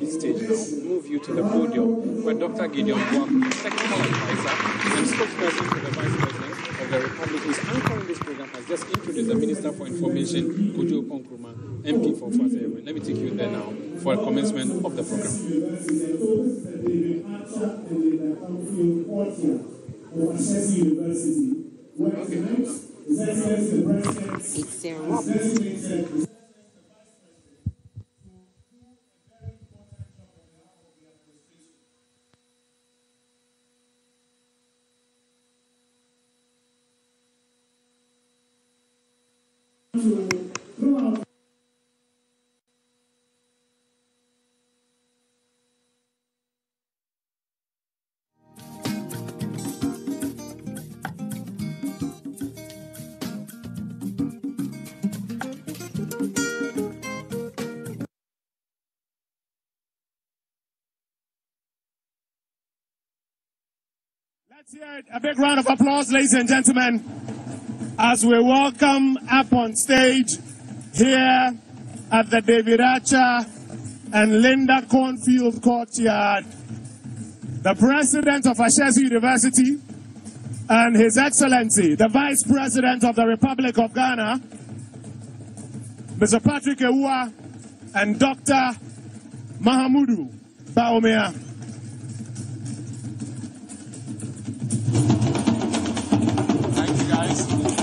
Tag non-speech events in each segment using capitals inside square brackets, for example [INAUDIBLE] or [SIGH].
the stage now, move you to the podium where Dr. Gideon Boako, technical advisor and spokesperson for the Vice President of the Republic, who is anchoring this program, has just introduced the Minister for Information, Kojo Oppong Nkrumah, MP for Fuasayama. Let me take you there now for a commencement of the program. It's Let's hear it. A big round of applause, ladies and gentlemen, as we welcome up on stage here at the David Archer and Linda Cornfield Courtyard, the president of Ashesi University and His Excellency, the Vice President of the Republic of Ghana, Mr. Patrick Awuah and Dr. Mahamudu Bawumia. Thank you, guys.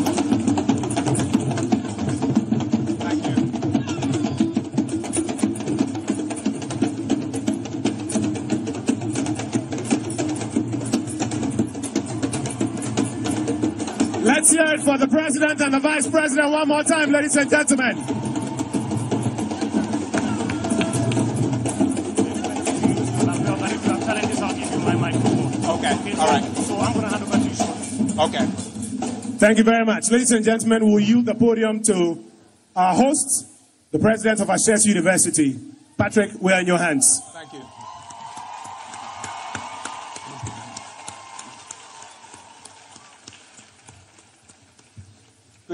It for the president and the vice president one more time, ladies and gentlemen. Okay, all right. So I'm going to hand over to you shortly. Okay. Thank you very much. Ladies and gentlemen, we'll yield the podium to our host, the president of Ashesi University. Patrick, we're in your hands. Thank you.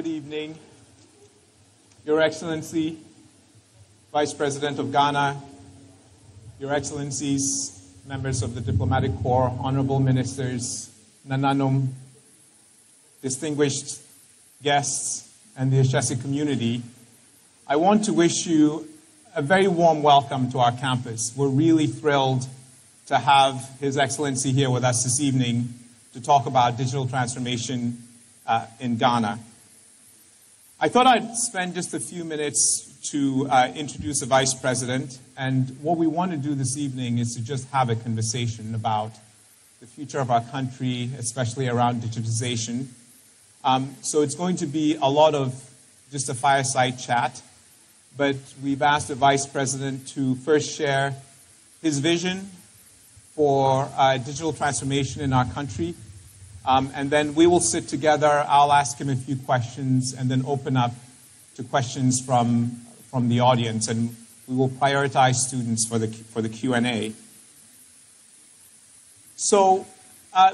Good evening, Your Excellency, Vice President of Ghana, Your Excellencies, members of the Diplomatic Corps, honorable ministers, Nananom, distinguished guests, and the Ashesi community. I want to wish you a very warm welcome to our campus. We're really thrilled to have His Excellency here with us this evening to talk about digital transformation uh, in Ghana. I thought I'd spend just a few minutes to uh, introduce the Vice President, and what we want to do this evening is to just have a conversation about the future of our country, especially around digitization. Um, so it's going to be a lot of just a fireside chat but we've asked the Vice President to first share his vision for uh, digital transformation in our country. Um, and then we will sit together. I'll ask him a few questions and then open up to questions from, from the audience. And we will prioritize students for the, for the Q&A. So uh,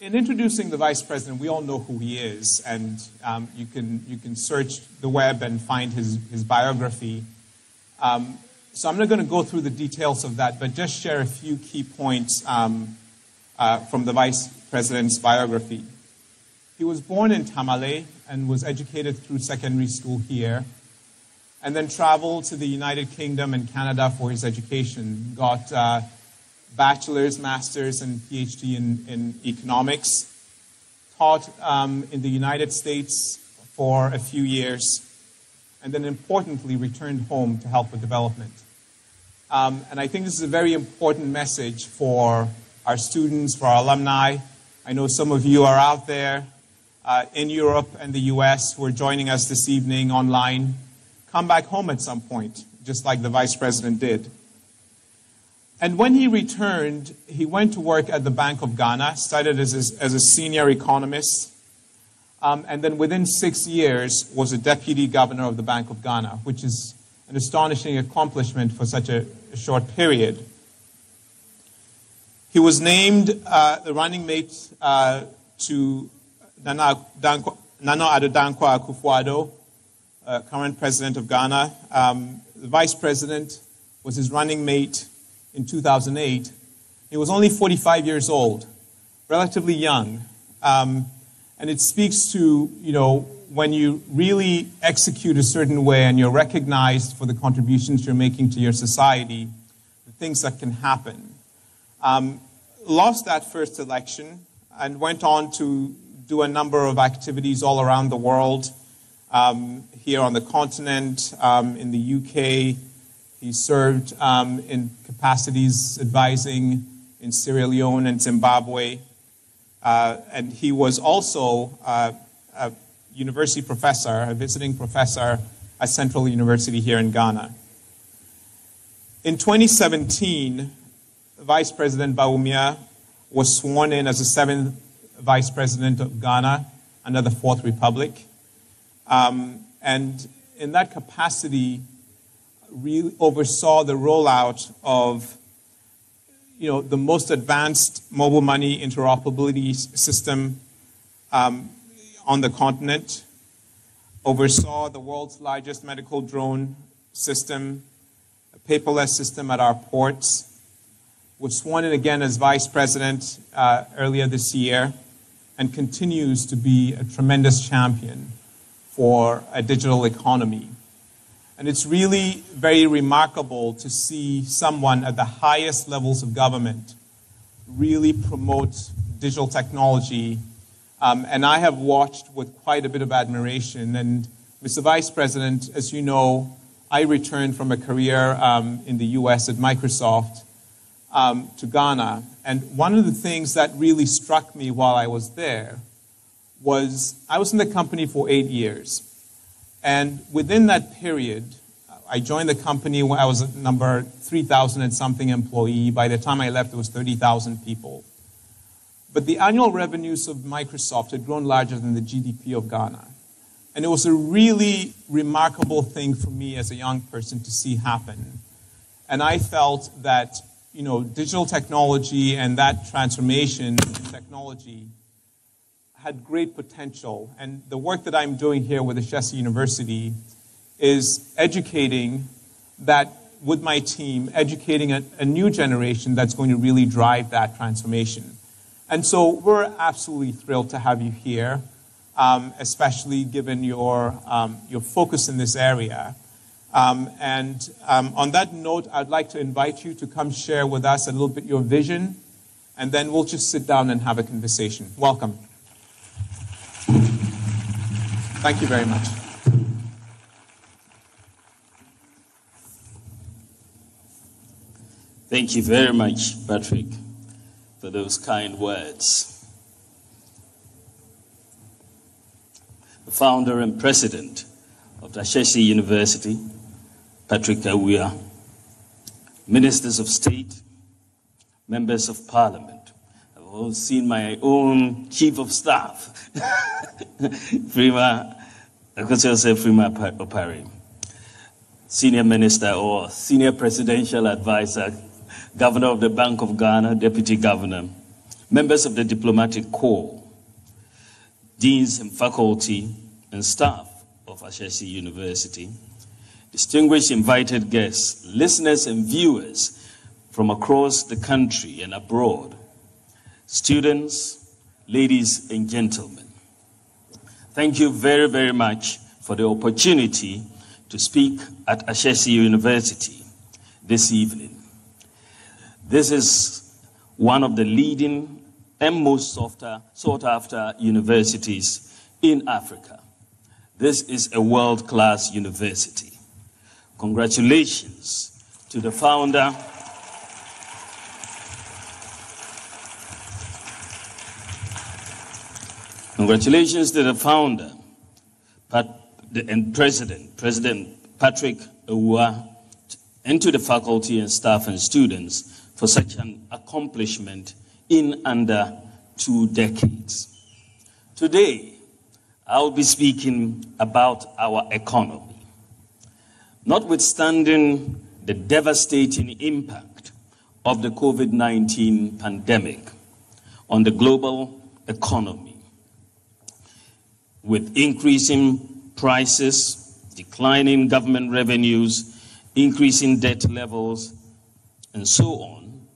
in introducing the Vice President, we all know who he is, and um, you, can, you can search the web and find his, his biography. Um, so I'm not going to go through the details of that, but just share a few key points um, uh, from the Vice President's biography. He was born in Tamale and was educated through secondary school here, and then traveled to the United Kingdom and Canada for his education. Got uh, bachelor's, master's, and PhD in, in economics. Taught um, in the United States for a few years, and then importantly returned home to help with development. Um, and I think this is a very important message for our students, for our alumni. I know some of you are out there uh, in Europe and the US who are joining us this evening online. Come back home at some point, just like the Vice President did. And when he returned, he went to work at the Bank of Ghana, started as a, as a senior economist, um, and then within six years was a deputy governor of the Bank of Ghana, which is an astonishing accomplishment for such a, a short period. He was named uh, the running mate uh, to Nana, Danko, Nana Dankwa Akufo-Addo, uh, current president of Ghana. Um, the vice president was his running mate in 2008, he was only 45 years old, relatively young. Um, and it speaks to, you know, when you really execute a certain way and you're recognized for the contributions you're making to your society, the things that can happen. Um, lost that first election and went on to do a number of activities all around the world, um, here on the continent, um, in the UK. He served um, in capacities advising in Sierra Leone and Zimbabwe. Uh, and he was also uh, a university professor, a visiting professor at Central University here in Ghana. In 2017, Vice President Bawumia was sworn in as the seventh Vice President of Ghana under the Fourth Republic. Um, and in that capacity, really oversaw the rollout of you know, the most advanced mobile money interoperability system um, on the continent, oversaw the world's largest medical drone system, a paperless system at our ports, was sworn in again as vice president uh, earlier this year, and continues to be a tremendous champion for a digital economy. And it's really very remarkable to see someone at the highest levels of government really promote digital technology. Um, and I have watched with quite a bit of admiration. And Mr. Vice President, as you know, I returned from a career um, in the US at Microsoft um, to Ghana. And one of the things that really struck me while I was there was I was in the company for eight years. And within that period, I joined the company when I was a number 3,000 and something employee. By the time I left, it was 30,000 people. But the annual revenues of Microsoft had grown larger than the GDP of Ghana. And it was a really remarkable thing for me as a young person to see happen. And I felt that, you know, digital technology and that transformation in technology had great potential. And the work that I'm doing here with the Ashesi University is educating that with my team, educating a, a, new generation that's going to really drive that transformation. And so we're absolutely thrilled to have you here, um, especially given your, um, your focus in this area. Um, and um, on that note, I'd like to invite you to come share with us a little bit your vision, and then we'll just sit down and have a conversation. Welcome. Thank you very much. Thank you very much, Patrick, for those kind words. The founder and president of Ashesi University, Patrick Awuah, ministers of state, members of parliament, I've all seen my own chief of staff, [LAUGHS] Frema, I could say Frema Opare, senior minister or senior presidential advisor, governor of the Bank of Ghana, deputy governor, members of the diplomatic corps, deans and faculty and staff of Ashesi University, distinguished invited guests, listeners and viewers from across the country and abroad, students, ladies and gentlemen. Thank you very, very much for the opportunity to speak at Ashesi University this evening. This is one of the leading and most sought after universities in Africa. This is a world class university. Congratulations to the founder. Congratulations to the founder and president, President Patrick Awuah, and to the faculty and staff and students for such an accomplishment in under two decades. Today, I'll be speaking about our economy. Notwithstanding the devastating impact of the COVID 19 pandemic on the global economy, with increasing prices, declining government revenues, increasing debt levels, and so on,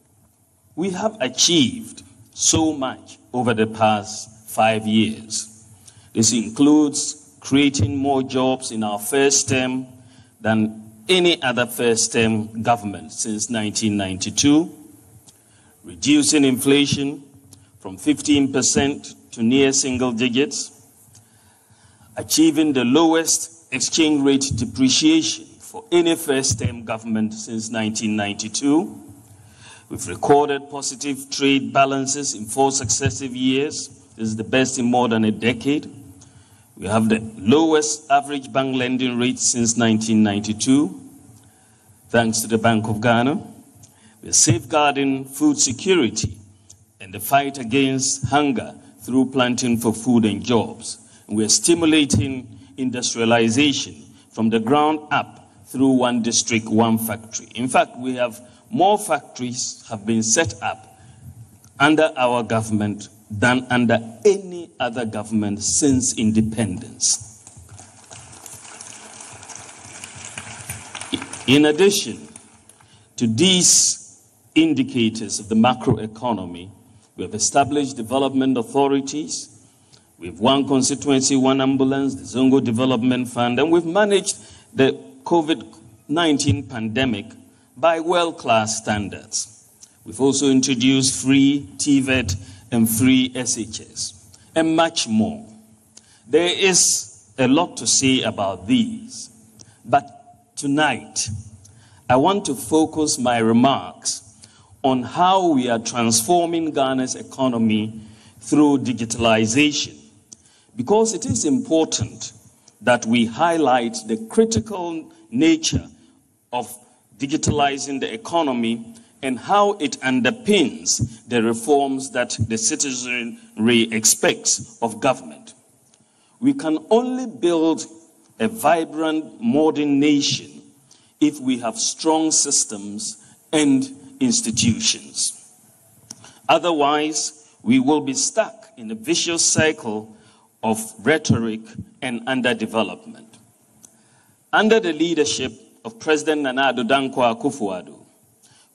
we have achieved so much over the past five years. This includes creating more jobs in our first term than any other first term government since 1992, reducing inflation from 15% to near single digits, achieving the lowest exchange rate depreciation for any first term government since 1992. We've recorded positive trade balances in four successive years. This is the best in more than a decade. We have the lowest average bank lending rate since 1992, thanks to the Bank of Ghana. We're safeguarding food security and the fight against hunger through planting for food and jobs. We're stimulating industrialization from the ground up through one district, one factory. In fact, we have more factories have been set up under our government than under any other government since independence. In addition to these indicators of the macroeconomy, we have established development authorities. We have one constituency, one ambulance, the Zongo Development Fund, and we've managed the COVID 19 pandemic by world class standards. We've also introduced free TVET and free SHS, and much more. There is a lot to say about these, but tonight I want to focus my remarks on how we are transforming Ghana's economy through digitalization, because it is important that we highlight the critical nature of digitalizing the economy and how it underpins the reforms that the citizenry expects of government. We can only build a vibrant modern nation if we have strong systems and institutions. Otherwise, we will be stuck in a vicious cycle of rhetoric and underdevelopment. Under the leadership of President Nana Dankwa Akufo-Addo,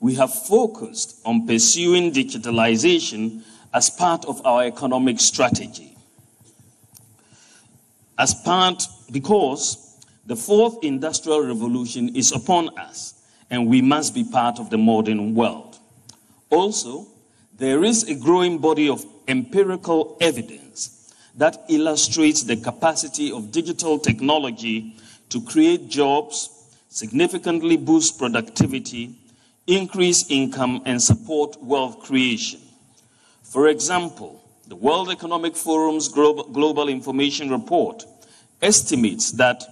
we have focused on pursuing digitalization as part of our economic strategy. As part, because the fourth industrial revolution is upon us, and we must be part of the modern world. Also, there is a growing body of empirical evidence that illustrates the capacity of digital technology to create jobs, significantly boost productivity, increase income, and support wealth creation. For example, the World Economic Forum's Global Information Report estimates that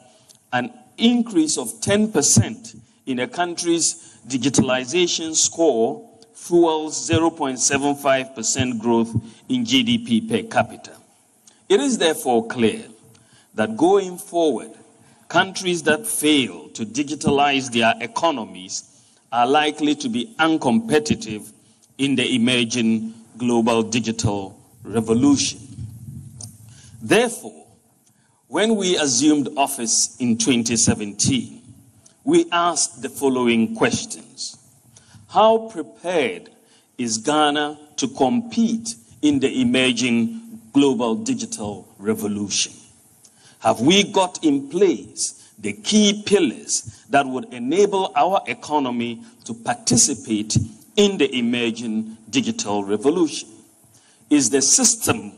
an increase of 10% in a country's digitalization score fuels 0.75% growth in GDP per capita. It is therefore clear that going forward, countries that fail to digitalize their economies are likely to be uncompetitive in the emerging global digital revolution. Therefore, when we assumed office in 2017, we asked the following questions How prepared is Ghana to compete in the emerging global digital revolution? Have we got in place the key pillars that would enable our economy to participate in the emerging digital revolution? Is the system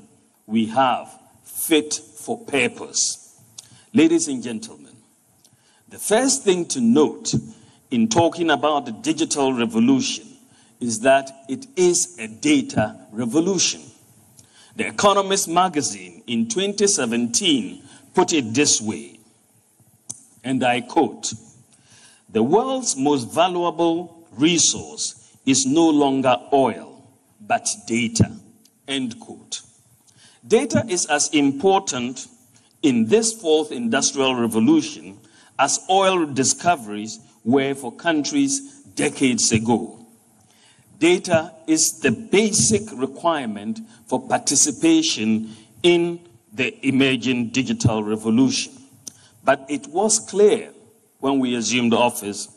we have fit for purpose? Ladies and gentlemen, the first thing to note in talking about the digital revolution is that it is a data revolution. The Economist magazine in 2017 put it this way, and I quote The world's most valuable resource is no longer oil, but data. End quote. Data is as important in this fourth industrial revolution as oil discoveries were for countries decades ago. Data is the basic requirement for participation in the emerging digital revolution. But it was clear when we assumed office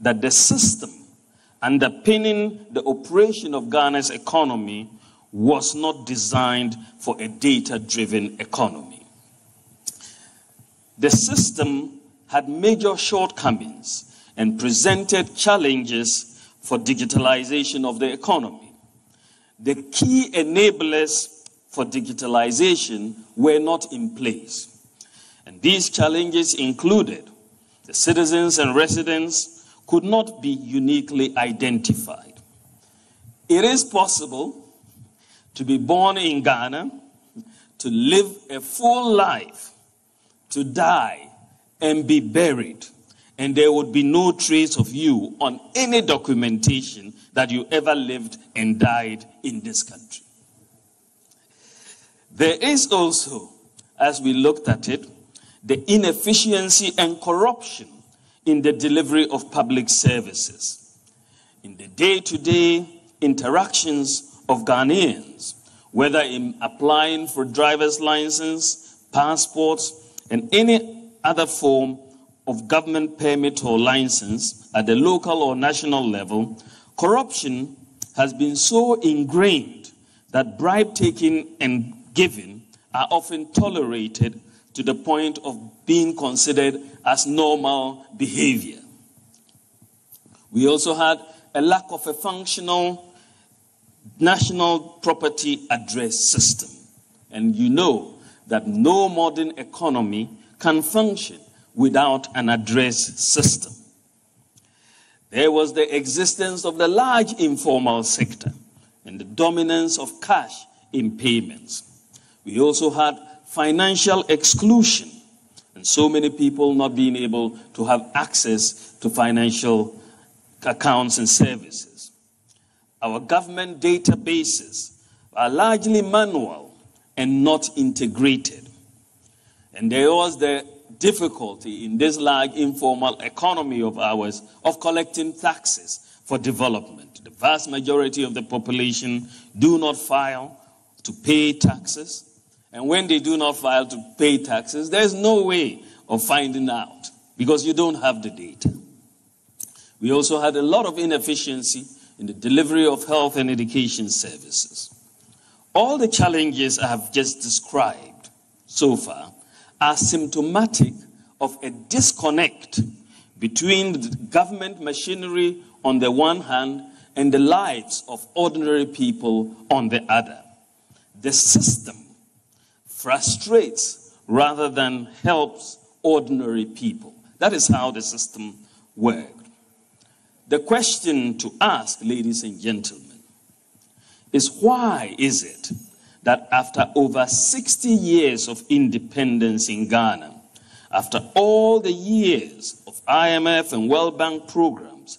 that the system underpinning the operation of Ghana's economy was not designed for a data driven economy. The system had major shortcomings and presented challenges for digitalization of the economy. The key enablers for digitalization were not in place. And these challenges included the citizens and residents could not be uniquely identified. It is possible to be born in Ghana, to live a full life, to die and be buried, and there would be no trace of you on any documentation that you ever lived and died in this country. There is also, as we looked at it, the inefficiency and corruption in the delivery of public services. In the day to day interactions of Ghanaians, whether in applying for driver's license, passports, and any other form of government permit or license at the local or national level, corruption has been so ingrained that bribe taking and giving are often tolerated to the point of being considered as normal behavior. We also had a lack of a functional national property address system. And you know that no modern economy can function without an address system. There was the existence of the large informal sector and the dominance of cash in payments. We also had financial exclusion and so many people not being able to have access to financial accounts and services. Our government databases are largely manual and not integrated. And there was the difficulty in this large informal economy of ours of collecting taxes for development. The vast majority of the population do not file to pay taxes. And when they do not file to pay taxes, there's no way of finding out because you don't have the data. We also had a lot of inefficiency in the delivery of health and education services. All the challenges I have just described so far are symptomatic of a disconnect between the government machinery on the one hand and the lives of ordinary people on the other. The system frustrates rather than helps ordinary people. That is how the system worked. The question to ask, ladies and gentlemen, is why is it that after over 60 years of independence in Ghana, after all the years of IMF and World Bank programs,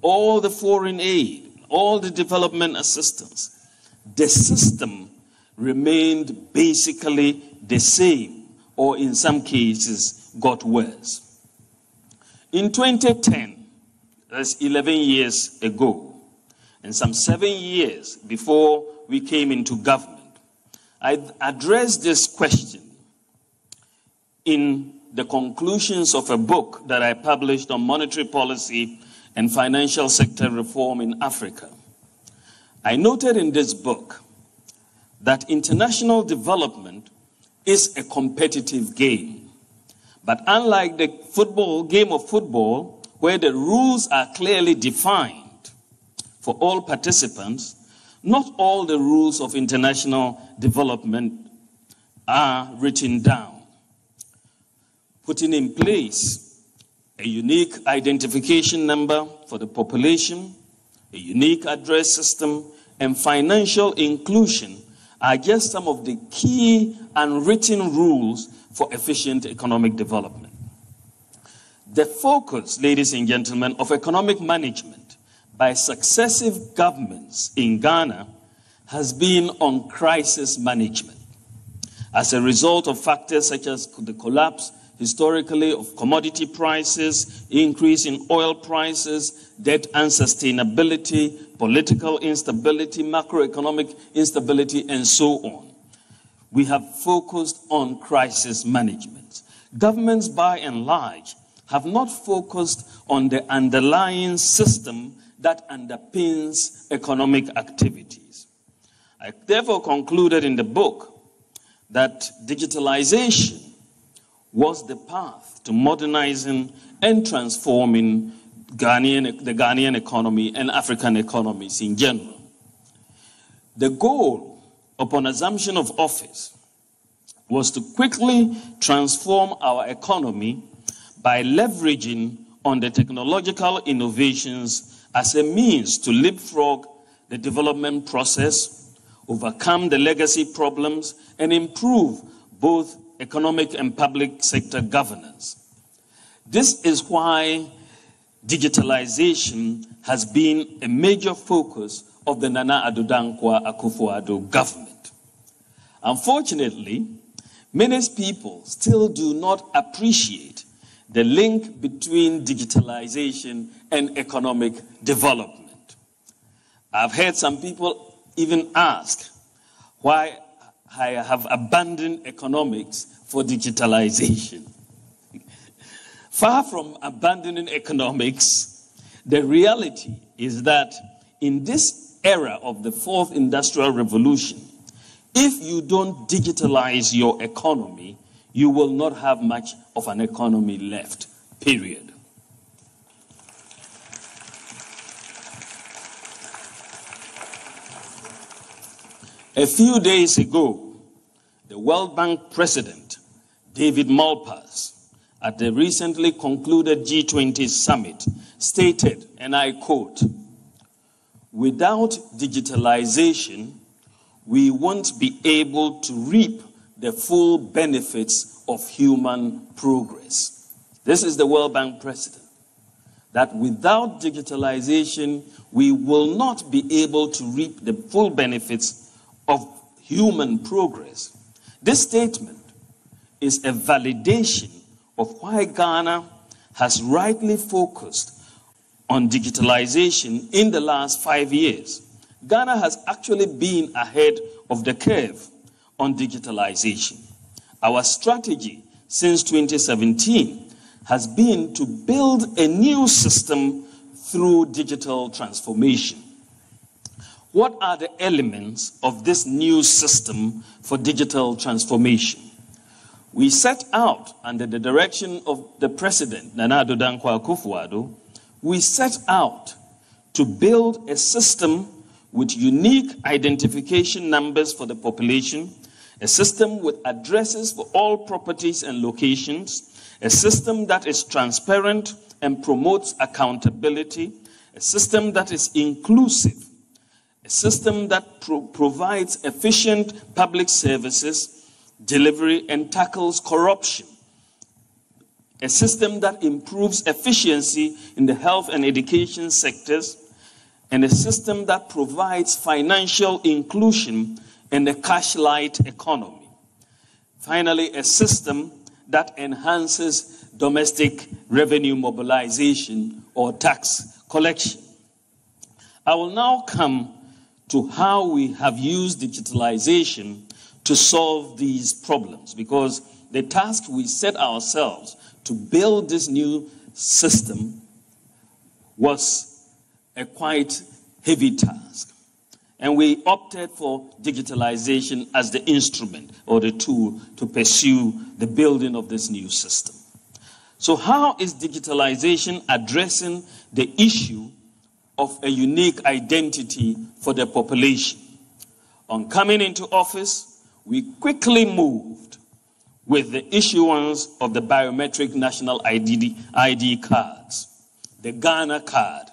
all the foreign aid, all the development assistance, the system remained basically the same, or in some cases, got worse. In 2010, that's 11 years ago, and some seven years before we came into government, I addressed this question in the conclusions of a book that I published on monetary policy and financial sector reform in Africa. I noted in this book that international development is a competitive game. But unlike the football game of football, where the rules are clearly defined for all participants, not all the rules of international development are written down. Putting in place a unique identification number for the population, a unique address system, and financial inclusion are just some of the key unwritten rules for efficient economic development. The focus, ladies and gentlemen, of economic management by successive governments in Ghana has been on crisis management. As a result of factors such as the collapse historically of commodity prices, increase in oil prices, debt unsustainability, political instability, macroeconomic instability, and so on. We have focused on crisis management. Governments, by and large, have not focused on the underlying system that underpins economic activities. I therefore concluded in the book that digitalization was the path to modernizing and transforming Ghanaian, the Ghanaian economy and African economies in general. The goal, upon assumption of office, was to quickly transform our economy by leveraging on the technological innovations as a means to leapfrog the development process, overcome the legacy problems, and improve both economic and public sector governance. This is why digitalization has been a major focus of the Nana Addo Dankwa Akufo-Addo government. Unfortunately, many people still do not appreciate the link between digitalization and economic development. I've heard some people even ask why I have abandoned economics for digitalization. Far from abandoning economics, the reality is that in this era of the fourth industrial revolution, if you don't digitalize your economy, you will not have much of an economy left, period. A few days ago, the World Bank president, David Malpass, at the recently concluded G20 summit stated, and I quote, without digitalization, we won't be able to reap the full benefits of human progress. This is the World Bank president. That without digitalization, we will not be able to reap the full benefits of human progress. This statement is a validation of why Ghana has rightly focused on digitalization in the last five years. Ghana has actually been ahead of the curve on digitalization. Our strategy since 2017 has been to build a new system through digital transformation. What are the elements of this new system for digital transformation? We set out under the direction of the President, Nana Addo Dankwa Akufo-Addo, we set out to build a system with unique identification numbers for the population, a system with addresses for all properties and locations, a system that is transparent and promotes accountability, a system that is inclusive, a system that pro- provides efficient public services delivery and tackles corruption, a system that improves efficiency in the health and education sectors, and a system that provides financial inclusion in the cash light economy. Finally, a system that enhances domestic revenue mobilization or tax collection. I will now come to how we have used digitalization to solve these problems because the task we set ourselves to build this new system was a quite heavy task. And we opted for digitalization as the instrument or the tool to pursue the building of this new system. So, how is digitalization addressing the issue of a unique identity for the population? On coming into office, we quickly moved with the issuance of the biometric national ID, ID cards, the Ghana card,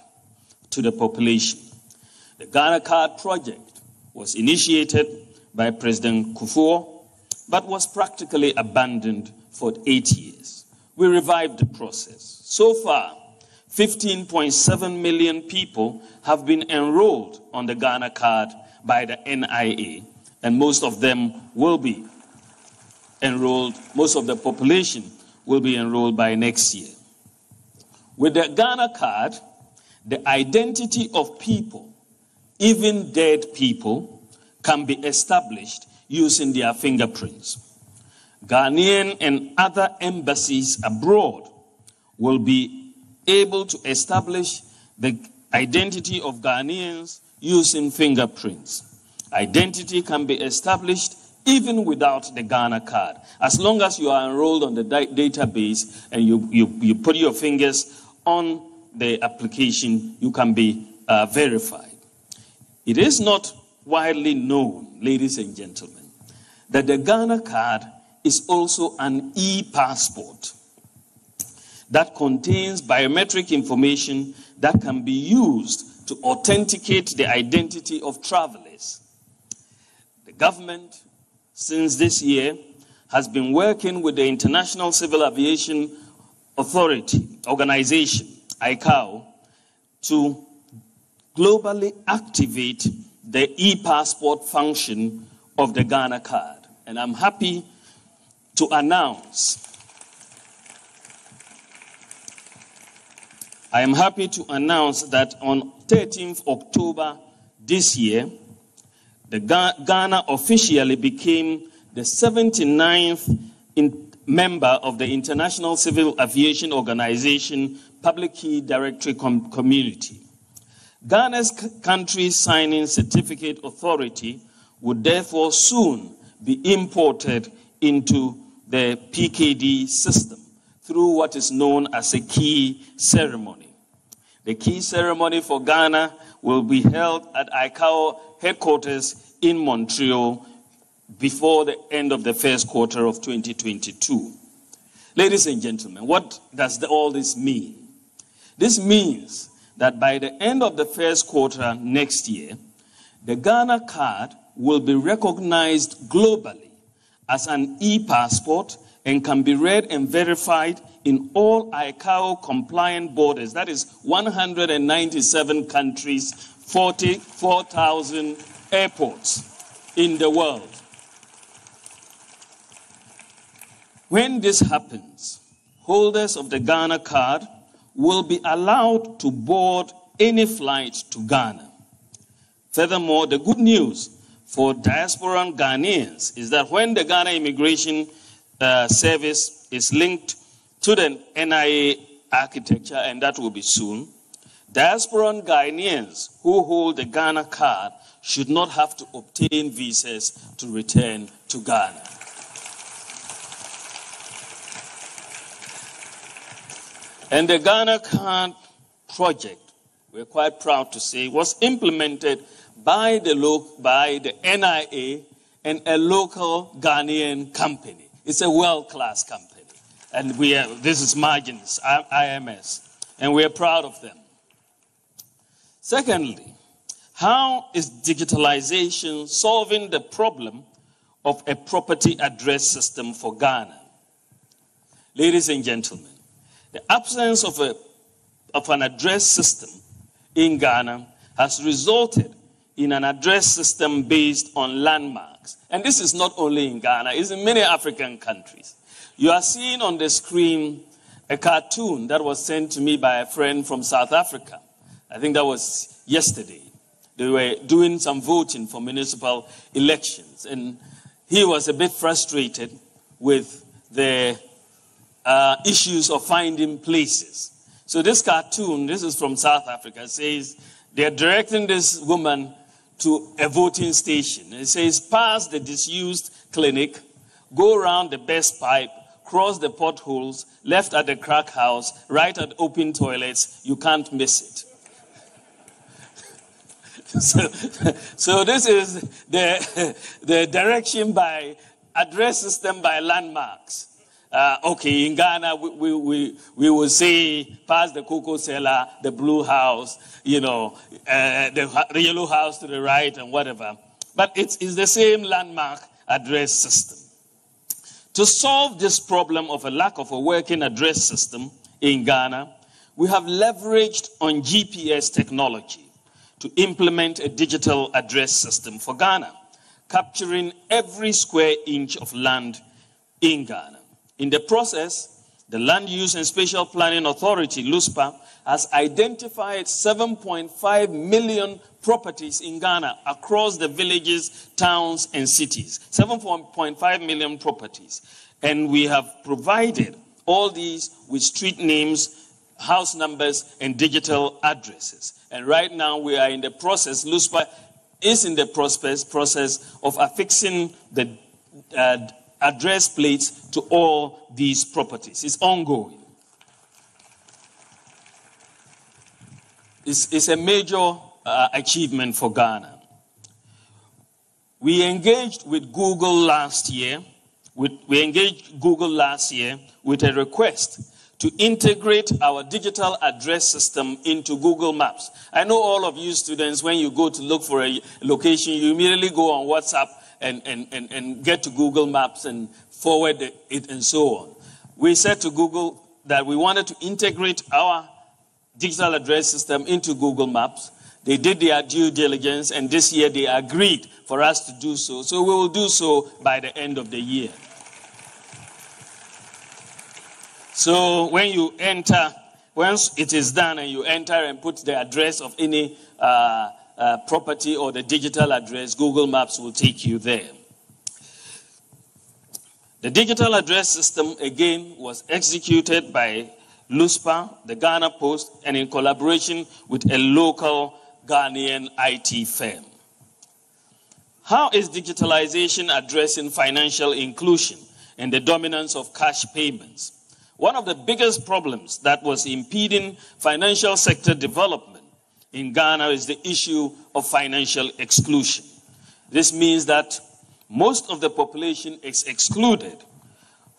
to the population. The Ghana card project was initiated by President Kufuor, but was practically abandoned for eight years. We revived the process. So far, 15.7 million people have been enrolled on the Ghana card by the NIA, and most of them will be enrolled, most of the population will be enrolled by next year. With the Ghana card, the identity of people, even dead people, can be established using their fingerprints. Ghanaian and other embassies abroad will be able to establish the identity of Ghanaians using fingerprints. Identity can be established even without the Ghana card. As long as you are enrolled on the da- database and you, you, you put your fingers on the application, you can be uh, verified. It is not widely known, ladies and gentlemen, that the Ghana card is also an e passport that contains biometric information that can be used to authenticate the identity of travelers. Government, since this year, has been working with the International Civil Aviation Authority organization, ICAO, to globally activate the e passport function of the Ghana card. And I'm happy to announce I am happy to announce that on 13th October this year, the Ghana officially became the 79th in, member of the International Civil Aviation Organization Public Key Directory com- Community. Ghana's country signing certificate authority would therefore soon be imported into the PKD system through what is known as a key ceremony. The key ceremony for Ghana will be held at ICAO headquarters in Montreal before the end of the first quarter of 2022. Ladies and gentlemen, what does the, all this mean? This means that by the end of the first quarter next year, the Ghana card will be recognized globally as an e passport and can be read and verified in all ICAO compliant borders. That is 197 countries, 44,000 airports in the world. When this happens, holders of the Ghana card will be allowed to board any flight to Ghana. Furthermore, the good news for diasporan Ghanaians is that when the Ghana Immigration uh, Service is linked to the NIA architecture, and that will be soon, diasporan Ghanaians who hold the Ghana card should not have to obtain visas to return to Ghana. And the Ghana card project, we're quite proud to say, was implemented by the, by the NIA and a local Ghanaian company. It's a world class company. And we are, this is Margins, IMS, and we're proud of them. Secondly, how is digitalization solving the problem of a property address system for Ghana? Ladies and gentlemen, the absence of, a, of an address system in Ghana has resulted in an address system based on landmarks. And this is not only in Ghana, it's in many African countries. You are seeing on the screen a cartoon that was sent to me by a friend from South Africa. I think that was yesterday. They were doing some voting for municipal elections, and he was a bit frustrated with the uh, issues of finding places. So, this cartoon, this is from South Africa, says they're directing this woman to a voting station. It says, pass the disused clinic, go around the best pipe, cross the potholes, left at the crack house, right at open toilets. You can't miss it. [LAUGHS] so, so this is the, [LAUGHS] the direction by address system by landmarks. Uh, okay, in Ghana, we, we, we, we will say past the cocoa cellar, the blue house, you know, uh, the, the yellow house to the right and whatever. But it's, it's the same landmark address system. To solve this problem of a lack of a working address system in Ghana, we have leveraged on GPS technology to implement a digital address system for Ghana, capturing every square inch of land in Ghana. In the process, the Land Use and Spatial Planning Authority, LUSPA, has identified 7.5 million properties in Ghana across the villages, towns, and cities. 7.5 million properties. And we have provided all these with street names house numbers, and digital addresses. And right now we are in the process, LUSPA is in the process, process of affixing the uh, address plates to all these properties. It's ongoing. It's, it's a major uh, achievement for Ghana. We engaged with Google last year. With, we engaged Google last year with a request to integrate our digital address system into Google Maps. I know all of you students, when you go to look for a location, you immediately go on WhatsApp and, and, and, and get to Google Maps and forward it and so on. We said to Google that we wanted to integrate our digital address system into Google Maps. They did their due diligence, and this year they agreed for us to do so. So we will do so by the end of the year. So when you enter, once it is done and you enter and put the address of any uh, uh, property or the digital address, Google Maps will take you there. The digital address system, again, was executed by LUSPA, the Ghana Post, and in collaboration with a local Ghanaian IT firm. How is digitalization addressing financial inclusion and the dominance of cash payments? One of the biggest problems that was impeding financial sector development in Ghana is the issue of financial exclusion. This means that most of the population is excluded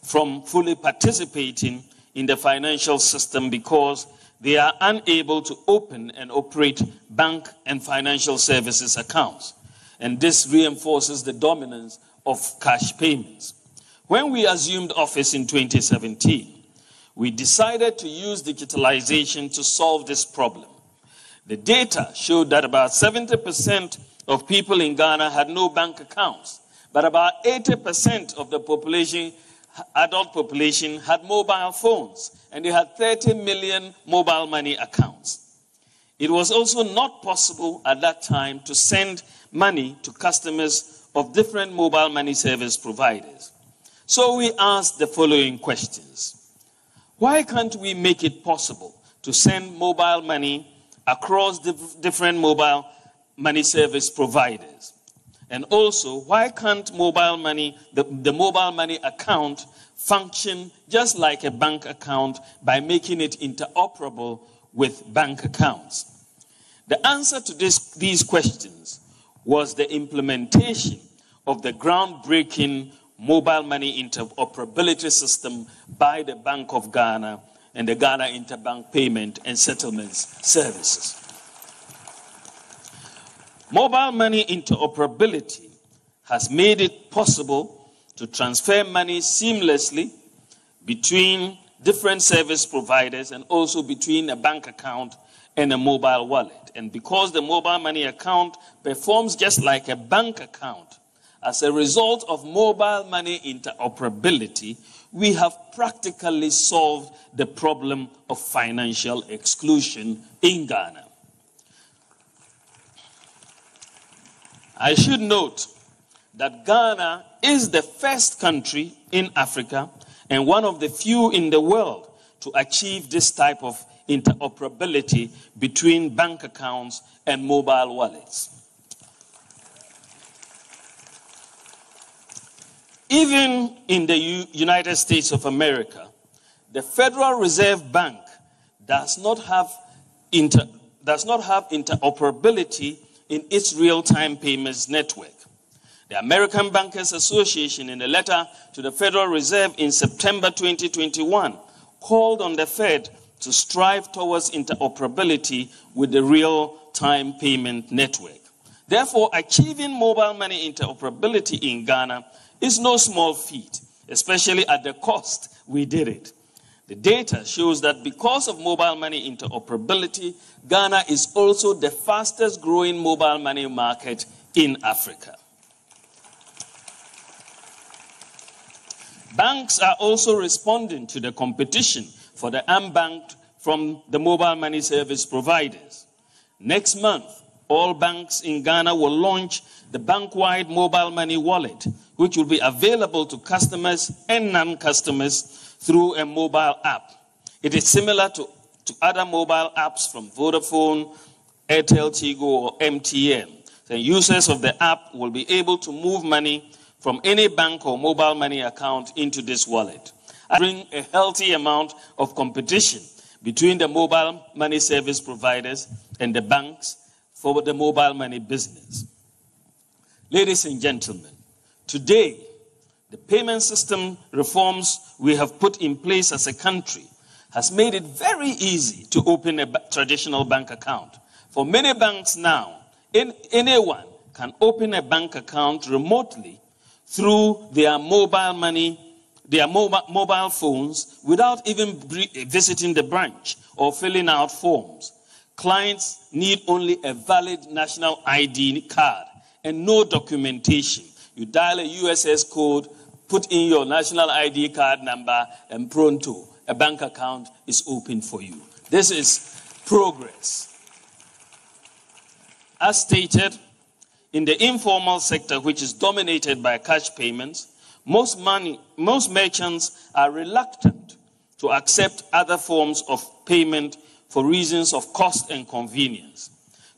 from fully participating in the financial system because they are unable to open and operate bank and financial services accounts. And this reinforces the dominance of cash payments. When we assumed office in 2017, we decided to use digitalization to solve this problem. The data showed that about 70% of people in Ghana had no bank accounts, but about 80% of the population adult population had mobile phones and they had 30 million mobile money accounts. It was also not possible at that time to send money to customers of different mobile money service providers. So we asked the following questions. Why can't we make it possible to send mobile money across the different mobile money service providers? And also, why can't mobile money, the, the mobile money account, function just like a bank account by making it interoperable with bank accounts? The answer to this, these questions was the implementation of the groundbreaking mobile money interoperability system by the Bank of Ghana and the Ghana Interbank Payment and Settlements Services. Mobile money interoperability has made it possible to transfer money seamlessly between different service providers and also between a bank account and a mobile wallet. And because the mobile money account performs just like a bank account, as a result of mobile money interoperability, we have practically solved the problem of financial exclusion in Ghana. I should note that Ghana is the first country in Africa and one of the few in the world to achieve this type of interoperability between bank accounts and mobile wallets. Even in the U- United States of America, the Federal Reserve Bank does not have, inter- does not have interoperability in its real time payments network. The American Bankers Association, in a letter to the Federal Reserve in September 2021, called on the Fed to strive towards interoperability with the real time payment network. Therefore, achieving mobile money interoperability in Ghana is no small feat, especially at the cost we did it. The data shows that because of mobile money interoperability, Ghana is also the fastest growing mobile money market in Africa. Banks are also responding to the competition for the unbanked from the mobile money service providers. Next month, all banks in Ghana will launch the bank wide mobile money wallet, which will be available to customers and non customers through a mobile app. It is similar to, to other mobile apps from Vodafone, Airtel, Tigo, or MTN. The users of the app will be able to move money from any bank or mobile money account into this wallet. Bring a healthy amount of competition between the mobile money service providers and the banks for the mobile money business. Ladies and gentlemen, today, the payment system reforms we have put in place as a country has made it very easy to open a traditional bank account. For many banks now, anyone can open a bank account remotely through their mobile money, their mobile phones, without even visiting the branch or filling out forms. Clients need only a valid national ID card and no documentation. You dial a USSD code, put in your national ID card number, and pronto, a bank account is open for you. This is progress. As stated, in the informal sector, which is dominated by cash payments, most, money, most merchants are reluctant to accept other forms of payment for reasons of cost and convenience.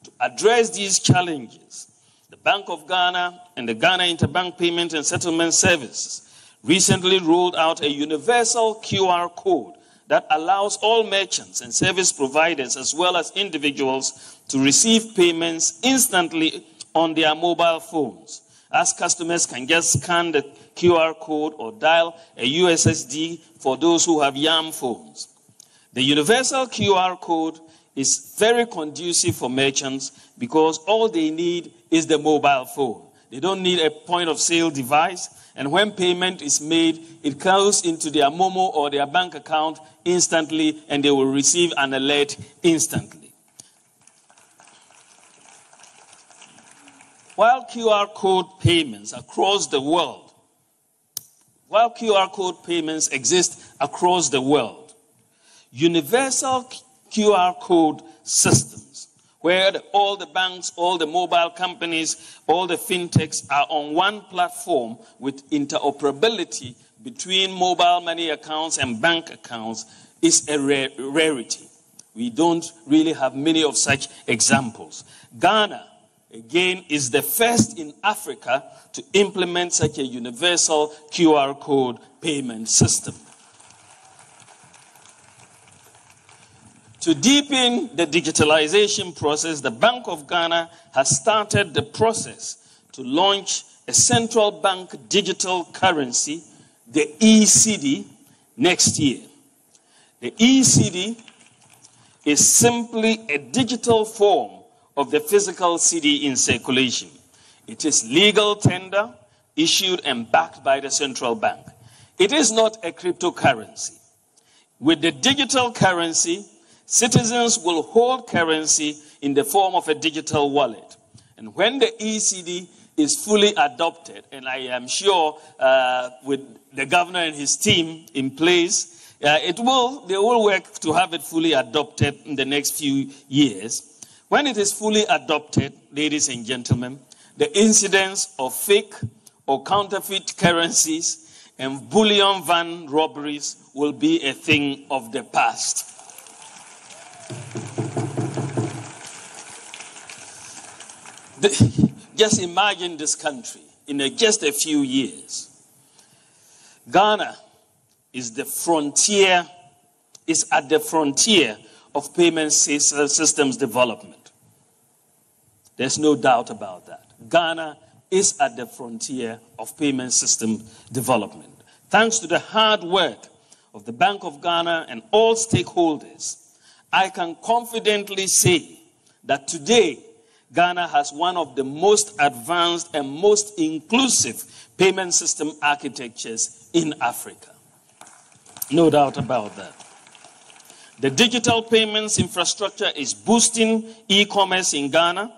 To address these challenges, the Bank of Ghana and the Ghana Interbank Payment and Settlement Service recently rolled out a universal QR code that allows all merchants and service providers, as well as individuals, to receive payments instantly on their mobile phones. As customers can just scan the QR code or dial a USSD for those who have YAM phones. The universal QR code is very conducive for merchants because all they need is the mobile phone. They don't need a point of sale device. And when payment is made, it goes into their Momo or their bank account instantly, and they will receive an alert instantly. While QR code payments across the world, while QR code payments exist across the world, universal QR code systems where the, all the banks, all the mobile companies, all the fintechs are on one platform with interoperability between mobile money accounts and bank accounts is a rare, rarity. We don't really have many of such examples. Ghana, again, is the first in Africa to implement such a universal QR code payment system. To deepen the digitalization process, the Bank of Ghana has started the process to launch a central bank digital currency, the e-cedi, next year. The e-cedi is simply a digital form of the physical cedi in circulation. It is legal tender, issued and backed by the central bank. It is not a cryptocurrency. With the digital currency, citizens will hold currency in the form of a digital wallet. And when the e-cedi is fully adopted, and I am sure uh, with the governor and his team in place, uh, it will, they will work to have it fully adopted in the next few years. When it is fully adopted, ladies and gentlemen, the incidence of fake or counterfeit currencies and bullion van robberies will be a thing of the past. Just imagine this country in a, just a few years. Ghana is the frontier, is at the frontier of payment systems development. There's no doubt about that. Ghana is at the frontier of payment system development. Thanks to the hard work of the Bank of Ghana and all stakeholders, I can confidently say that today Ghana has one of the most advanced and most inclusive payment system architectures in Africa. No doubt about that. The digital payments infrastructure is boosting e commerce in Ghana.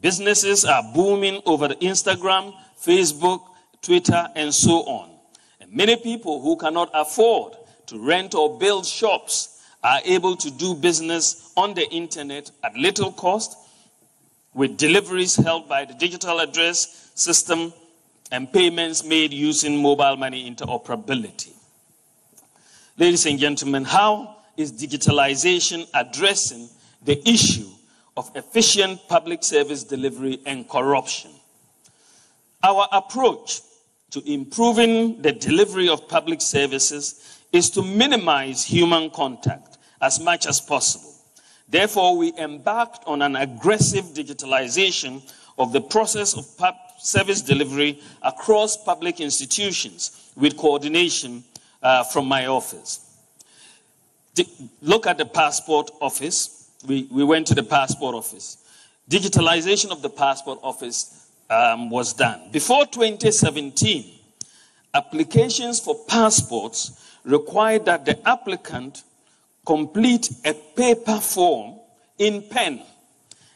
Businesses are booming over Instagram, Facebook, Twitter, and so on. And many people who cannot afford to rent or build shops are able to do business on the internet at little cost with deliveries held by the digital address system and payments made using mobile money interoperability. Ladies and gentlemen, how is digitalization addressing the issue of efficient public service delivery and corruption. Our approach to improving the delivery of public services is to minimize human contact as much as possible. Therefore, we embarked on an aggressive digitalization of the process of service delivery across public institutions with coordination uh, from my office. look at the passport office. We, we went to the passport office. Digitalization of the passport office um, was done. Before 2017, applications for passports required that the applicant complete a paper form in pen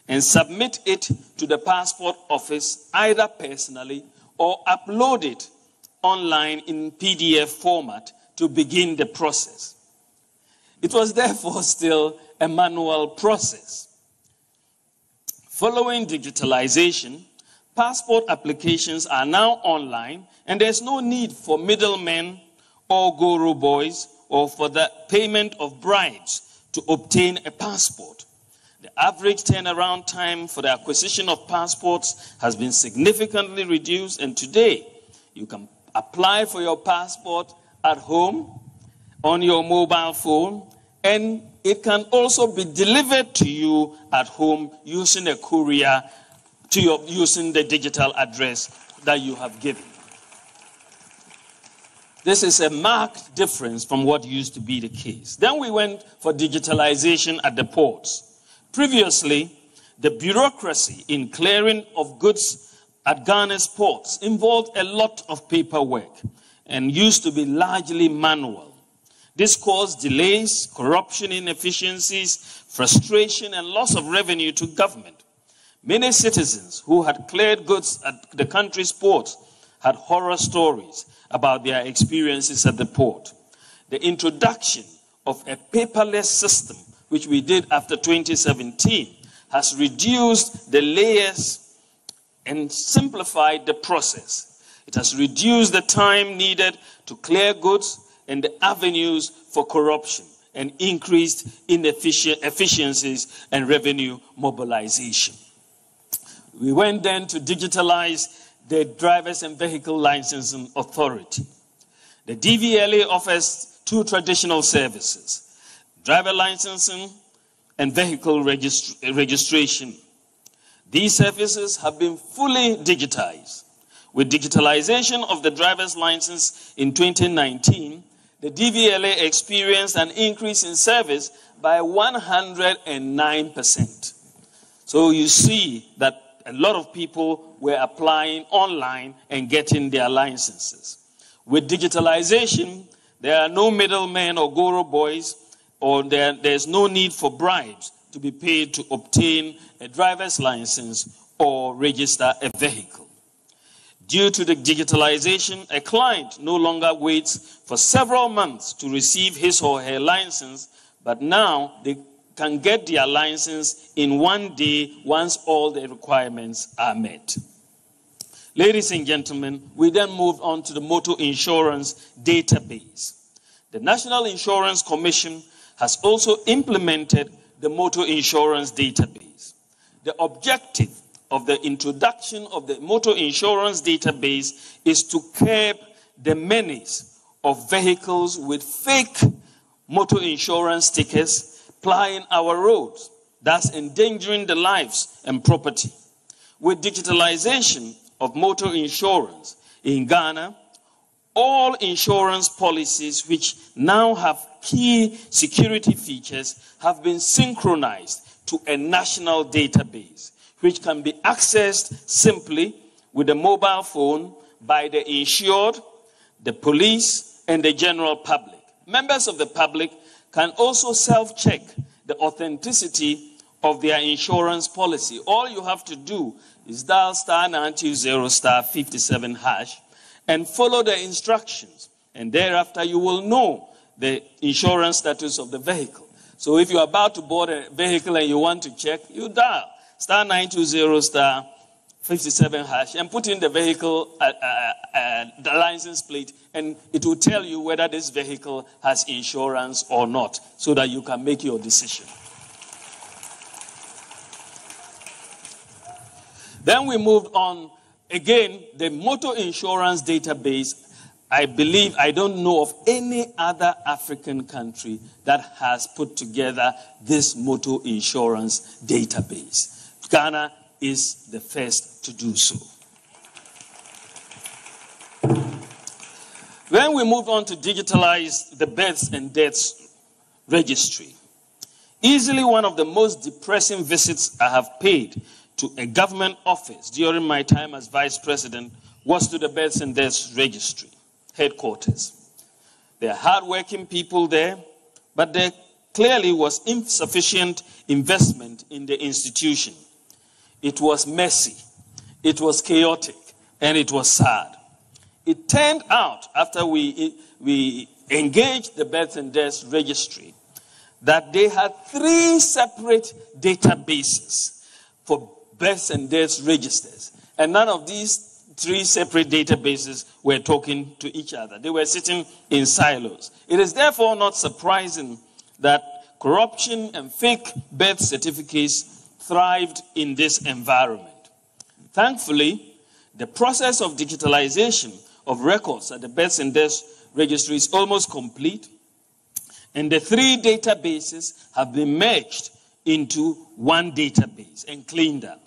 and submit it to the passport office either personally or upload it online in PDF format to begin the process. It was therefore [LAUGHS] still a manual process. Following digitalization, passport applications are now online and there's no need for middlemen or goro boys or for the payment of bribes to obtain a passport. The average turnaround time for the acquisition of passports has been significantly reduced, and today you can apply for your passport at home on your mobile phone, and it can also be delivered to you at home using a courier to your, using the digital address that you have given. This is a marked difference from what used to be the case. Then we went for digitalization at the ports. Previously, the bureaucracy in clearing of goods at Ghana's ports involved a lot of paperwork and used to be largely manual. This caused delays, corruption, inefficiencies, frustration, and loss of revenue to government. Many citizens who had cleared goods at the country's ports had horror stories about their experiences at the port. The introduction of a paperless system, which we did after 2017, has reduced the layers and simplified the process. It has reduced the time needed to clear goods and the avenues for corruption and increased inefficiencies and revenue mobilization. We went then to digitalize the Drivers and Vehicle Licensing Authority. The DVLA offers two traditional services driver licensing and vehicle regist- registration. These services have been fully digitized. With digitalization of the driver's license in 2019, the DVLA experienced an increase in service by 109%. So you see that a lot of people were applying online and getting their licenses. With digitalization, there are no middlemen or goro boys, or there, there's no need for bribes to be paid to obtain a driver's license or register a vehicle. Due to the digitalization, a client no longer waits for several months to receive his or her license, but now they can get their license in one day once all the requirements are met. Ladies and gentlemen, we then moved on to the motor insurance database. The National Insurance Commission has also implemented the motor insurance database. The objective of the introduction of the motor insurance database is to curb the menace of vehicles with fake motor insurance stickers plying our roads, thus endangering the lives and property. With digitalization of motor insurance in Ghana, all insurance policies which now have key security features have been synchronized to a national database, which can be accessed simply with a mobile phone by the insured, the police, and the general public. Members of the public can also self check the authenticity of their insurance policy. All you have to do is dial star 920 star 57 hash and follow the instructions. And thereafter, you will know the insurance status of the vehicle. So if you're about to board a vehicle and you want to check, you dial star 920 star 57 hash and put in the vehicle, uh, uh, uh, the license plate, and it will tell you whether this vehicle has insurance or not so that you can make your decision. Then we moved on again, the motor insurance database. I believe, I don't know of any other African country that has put together this motor insurance database. Ghana is the first to do so. Then we move on to digitalize the births and deaths registry. Easily one of the most depressing visits I have paid to a government office during my time as vice president was to the births and deaths registry headquarters. There are hardworking people there, but there clearly was insufficient investment in the institution. It was messy, it was chaotic, and it was sad. It turned out, after we, we engaged the birth and deaths registry, that they had three separate databases for births and deaths registers. And none of these three separate databases were talking to each other. They were sitting in silos. It is therefore not surprising that corruption and fake birth certificates thrived in this environment. Thankfully, the process of digitalization of records at the births and deaths registry is almost complete, and the three databases have been merged into one database and cleaned up.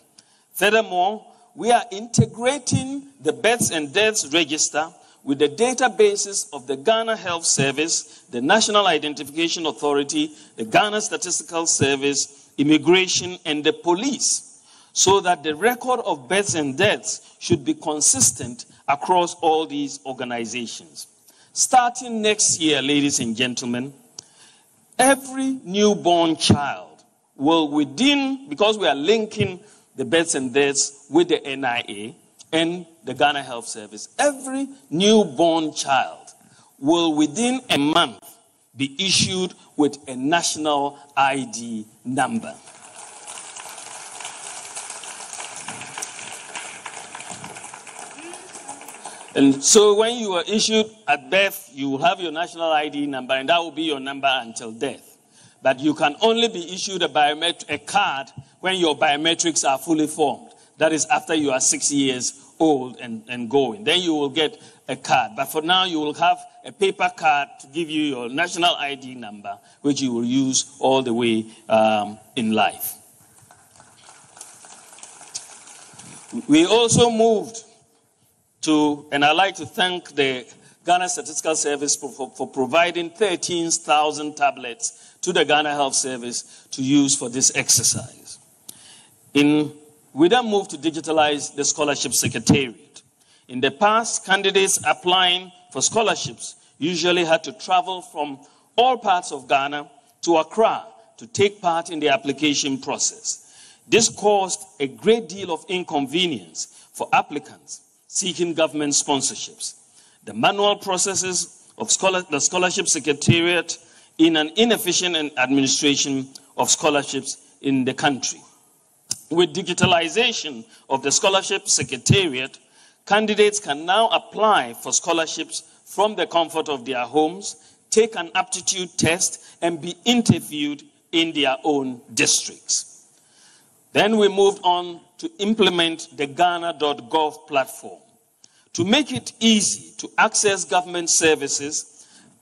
Furthermore, we are integrating the births and deaths register with the databases of the Ghana Health Service, the National Identification Authority, the Ghana Statistical Service, immigration, and the police, so that the record of births and deaths should be consistent across all these organizations. Starting next year, ladies and gentlemen, every newborn child will within, because we are linking the births and deaths with the NIA and the Ghana Health Service, every newborn child will within a month be issued with a national ID number. And so when you are issued at birth, you will have your national ID number, and that will be your number until death. But you can only be issued a, biomet- a card when your biometrics are fully formed. That is after you are six years old and, and going. Then you will get a card. But for now, you will have a paper card to give you your national ID number, which you will use all the way um, in life. We also moved to, and I'd like to thank the Ghana Statistical Service for, for, for providing 13,000 tablets to the Ghana Health Service to use for this exercise. In, we then moved to digitalize the scholarship secretariat. In the past, candidates applying for scholarships usually had to travel from all parts of Ghana to Accra to take part in the application process. This caused a great deal of inconvenience for applicants seeking government sponsorships. The manual processes of scholar, the scholarship secretariat in an inefficient administration of scholarships in the country. With digitalization of the scholarship secretariat, candidates can now apply for scholarships from the comfort of their homes, take an aptitude test, and be interviewed in their own districts. Then we moved on to implement the Ghana.gov platform. To make it easy to access government services,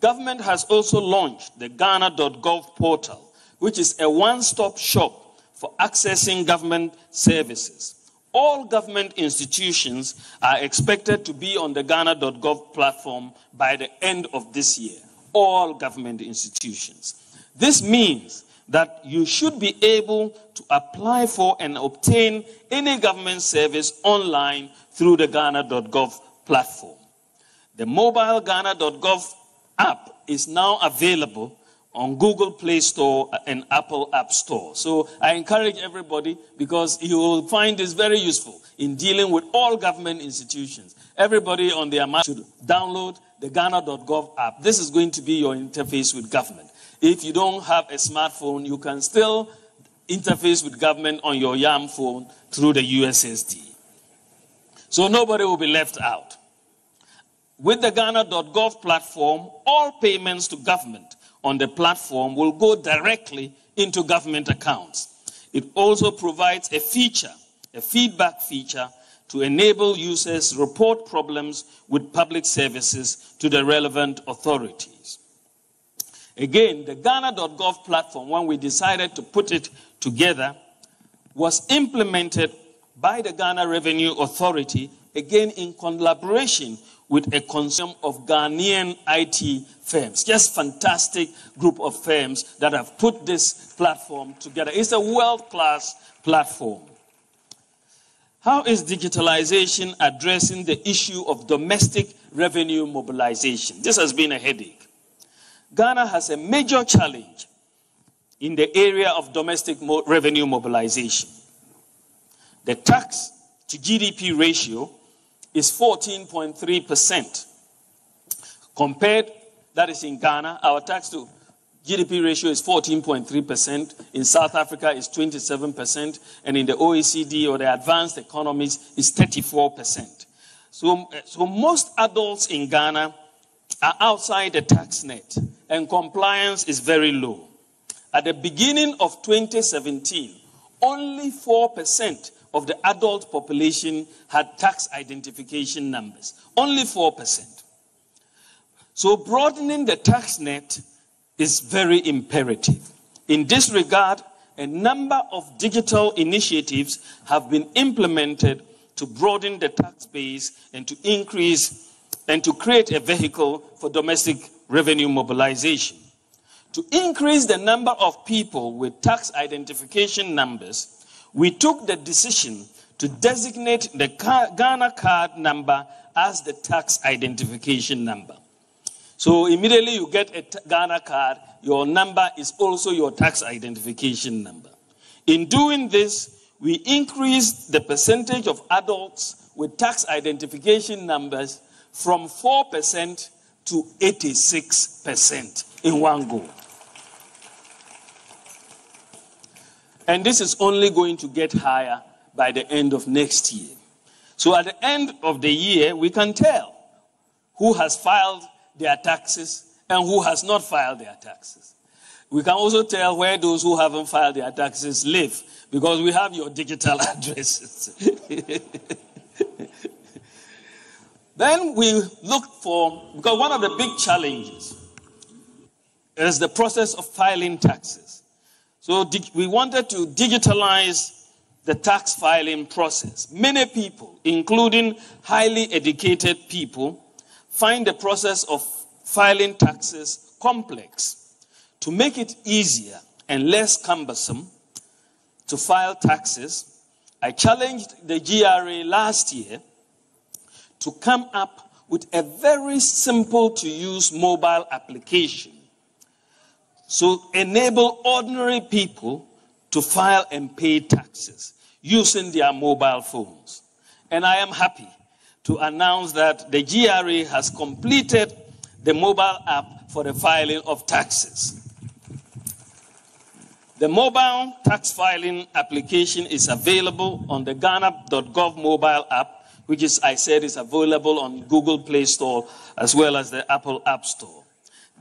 government has also launched the Ghana.gov portal, which is a one stop shop for accessing government services. All government institutions are expected to be on the Ghana.gov platform by the end of this year. All government institutions. This means that you should be able to apply for and obtain any government service online through the Ghana.gov platform. The mobile Ghana.gov app is now available on Google Play Store and Apple App Store. So I encourage everybody because you will find this very useful in dealing with all government institutions. Everybody on their mind should download the Ghana.gov app. This is going to be your interface with government. If you don't have a smartphone, you can still interface with government on your YAM phone through the USSD. So nobody will be left out. With the Ghana.gov platform, all payments to government on the platform will go directly into government accounts. It also provides a feature, a feedback feature, to enable users report problems with public services to the relevant authorities. Again, the Ghana.gov platform, when we decided to put it together, was implemented by the Ghana Revenue Authority, again in collaboration with a consortium of Ghanaian IT firms. Just fantastic group of firms that have put this platform together. It's a world-class platform. How is digitalization addressing the issue of domestic revenue mobilization? This has been a headache. Ghana has a major challenge in the area of domestic mo- revenue mobilization. The tax to GDP ratio is 14.3%. Compared, that is in Ghana, our tax to GDP ratio is 14.3%. In South Africa, is 27%. And in the OECD or the advanced economies, is 34%. So, so most adults in Ghana are outside the tax net, and compliance is very low. At the beginning of 2017, only 4% of the adult population had tax identification numbers. Only 4%. So broadening the tax net is very imperative. In this regard, a number of digital initiatives have been implemented to broaden the tax base and to increase and to create a vehicle for domestic revenue mobilization. To increase the number of people with tax identification numbers, we took the decision to designate the Ghana card number as the tax identification number. So immediately you get a Ghana card, your number is also your tax identification number. In doing this, we increased the percentage of adults with tax identification numbers from 4% to 86% in one go. And this is only going to get higher by the end of next year. So at the end of the year, we can tell who has filed their taxes and who has not filed their taxes. We can also tell where those who haven't filed their taxes live because we have your digital [LAUGHS] addresses. [LAUGHS] then we looked for, because one of the big challenges is the process of filing taxes. So we wanted to digitalize the tax filing process. Many people, including highly educated people, find the process of filing taxes complex. To make it easier and less cumbersome to file taxes, I challenged the GRA last year to come up with a very simple to use mobile application. So enable ordinary people to file and pay taxes using their mobile phones. And I am happy to announce that the GRA has completed the mobile app for the filing of taxes. The mobile tax filing application is available on the Ghana.gov mobile app, which is, I said, is available on Google Play Store as well as the Apple App Store.